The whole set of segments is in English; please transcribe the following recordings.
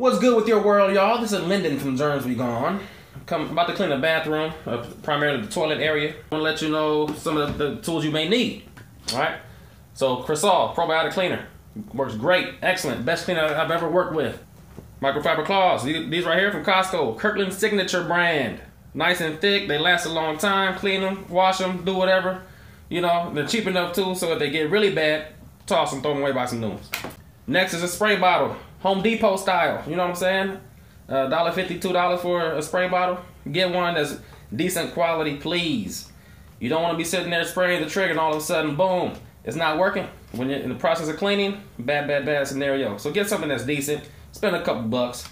What's good with your world, y'all? This is Lyndon from Germz Be Gone. Come about to clean the bathroom, uh, primarily the toilet area. I want to let you know some of the, the tools you may need. All right. So Chrisal probiotic cleaner works great, excellent, best cleaner I've ever worked with. Microfiber cloths, these right here from Costco, Kirkland Signature brand. Nice and thick, they last a long time. Clean them, wash them, do whatever. You know, they're cheap enough too, so if they get really bad, toss them, throw them away, buy some new ones. Next is a spray bottle, Home Depot style. You know what I'm saying? Uh, $1.50, $2 for a spray bottle. Get one that's decent quality, please. You don't want to be sitting there spraying the trigger and all of a sudden, boom, it's not working. When you're in the process of cleaning, bad, bad, bad scenario. So get something that's decent. Spend a couple bucks.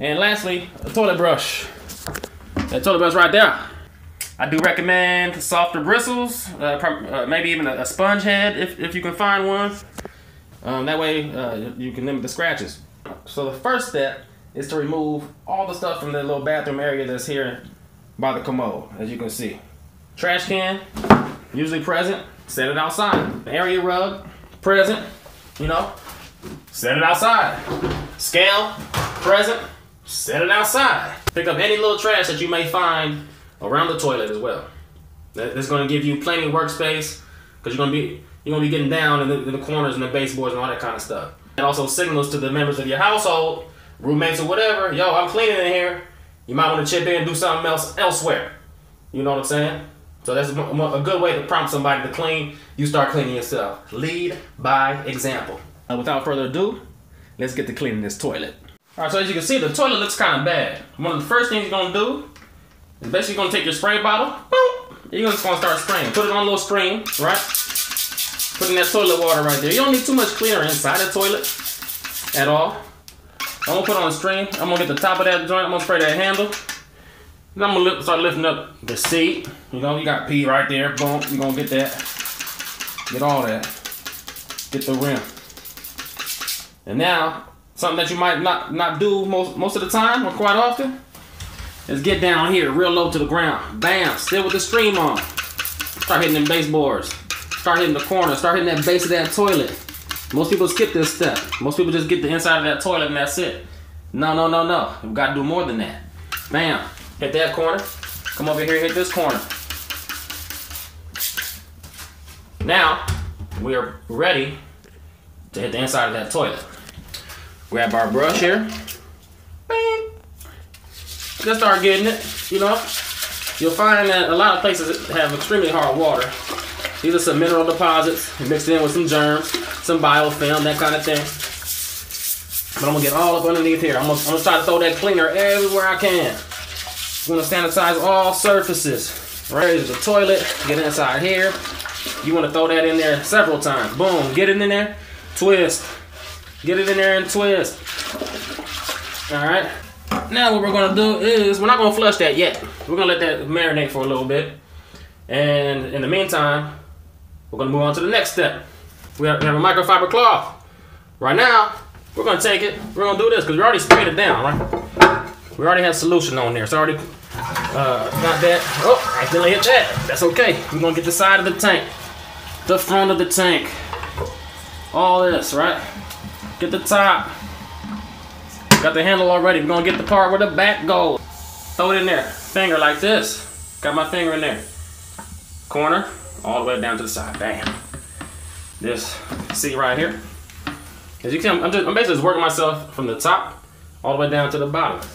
And lastly, a toilet brush. That toilet brush right there. I do recommend softer bristles, uh, uh, maybe even a, a, sponge head if, if you can find one. Um, that way uh, you can limit the scratches. So the first step is to remove all the stuff from the little bathroom area that's here by the commode, as you can see. Trash can, usually present, set it outside. Area rug, present, you know, set it outside. Scale, present, set it outside. Pick up any little trash that you may find around the toilet as well. That's going to give you plenty of workspace because you're going to be you're to be getting down in the, in the, corners and the baseboards and all that kind of stuff. It also signals to the members of your household, roommates or whatever, yo, I'm cleaning in here. You might want to chip in and do something else elsewhere. You know what I'm saying? So that's a good way to prompt somebody to clean. You start cleaning yourself. Lead by example. Without further ado, let's get to cleaning this toilet. All right, so as you can see, the toilet looks kind of bad. One of the first things you're gonna do is basically gonna take your spray bottle, boom, you're just gonna start spraying. Put it on a little stream, right? Put in that toilet water right there. You don't need too much cleaner inside the toilet at all. I'm gonna put on a stream. I'm gonna get the top of that joint. I'm gonna spray that handle. And I'm gonna start lifting up the seat. You know, you got pee right there. Boom, you're gonna get that. Get all that. Get the rim. And now, something that you might not, not do most, most of the time or quite often is get down here real low to the ground. Bam, still with the stream on. Start hitting them baseboards. Start hitting the corner. Start hitting that base of that toilet. Most people skip this step. Most people just get the inside of that toilet and that's it. No, no, no, no. We've got to do more than that. Bam. Hit that corner. Come over here, hit this corner. Now, we are ready to hit the inside of that toilet. Grab our brush here. Bang. Just start getting it, you know. You'll find that a lot of places have extremely hard water. These are some mineral deposits mixed in with some germs, some biofilm, that kind of thing. But I'm gonna get all up underneath here. I'm gonna, I'm gonna try to throw that cleaner everywhere I can. I'm gonna sanitize all surfaces. Right, there's the toilet, get inside here. You wanna throw that in there several times. Boom, get it in there, twist. Get it in there and twist. All right. Now what we're gonna do is, we're not gonna flush that yet. We're gonna let that marinate for a little bit. And in the meantime, we're gonna move on to the next step. We have, we have a microfiber cloth. Right now, we're gonna take it, we're gonna do this, because we already sprayed it down, right? We already have solution on there. It's already uh, got that. Oh, I accidentally hit that. That's okay. We're gonna get the side of the tank, the front of the tank, all this, right? Get the top. Got the handle already. We're gonna get the part where the back goes. Throw it in there. Finger like this. Got my finger in there. Corner, all the way down to the side. Bam. This, see right here? As you can, I'm, just, I'm basically just working myself from the top all the way down to the bottom.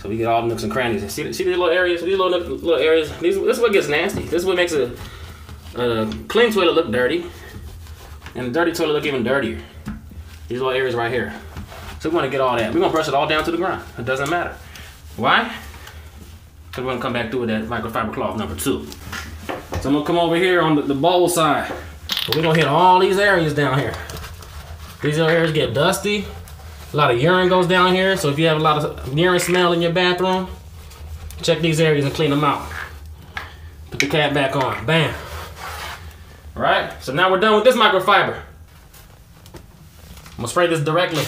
So we get all the nooks and crannies. See, see these little areas? These little little areas. These, this is what gets nasty. This is what makes a, a clean toilet look dirty, and a dirty toilet look even dirtier. These little areas right here. So we want to get all that. We're gonna brush it all down to the ground. It doesn't matter. Why? Because we're gonna come back through with that microfiber cloth number two. So I'm gonna come over here on the, the bowl side. We're gonna hit all these areas down here. These areas get dusty. A lot of urine goes down here. So if you have a lot of urine smell in your bathroom, check these areas and clean them out. Put the cap back on. Bam. All right. So now we're done with this microfiber. I'm gonna spray this directly.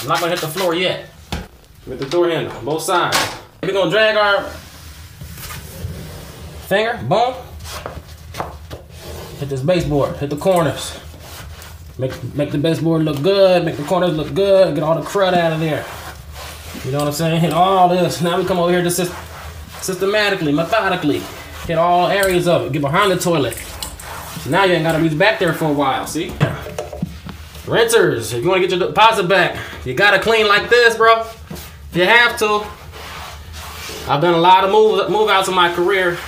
I'm not gonna hit the floor yet. With the door handle, both sides. We're gonna drag our finger, boom. Hit this baseboard, hit the corners. Make make the baseboard look good, make the corners look good, get all the crud out of there. You know what I'm saying? Hit all this. Now we come over here to syst- systematically, methodically, hit all areas of it. Get behind the toilet. So now you ain't gotta reach back there for a while. See? Rinsers. If you wanna get your deposit back, you gotta clean like this, bro. If you have to. I've done a lot of move move outs in my career.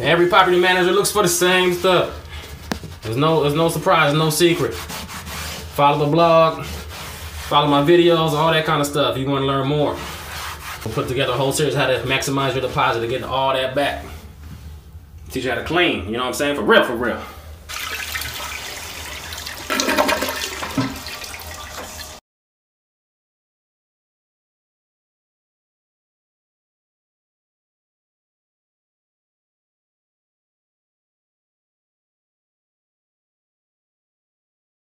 Every property manager looks for the same stuff. There's no there's no surprise, no secret. Follow the blog, follow my videos, all that kind of stuff. If you want to learn more. We'll put together a whole series how to maximize your deposit to get all that back. Teach you how to clean, you know what I'm saying? For real, for real.